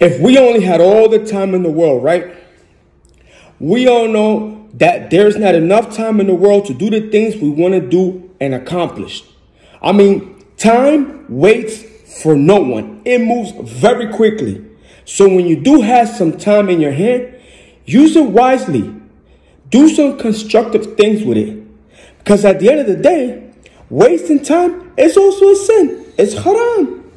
If we only had all the time in the world, right? We all know that there's not enough time in the world to do the things we want to do and accomplish. I mean, time waits for no one. It moves very quickly. So when you do have some time in your hand, use it wisely. Do some constructive things with it. Because at the end of the day, wasting time is also a sin. It's haram.